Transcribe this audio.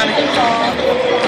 안 된.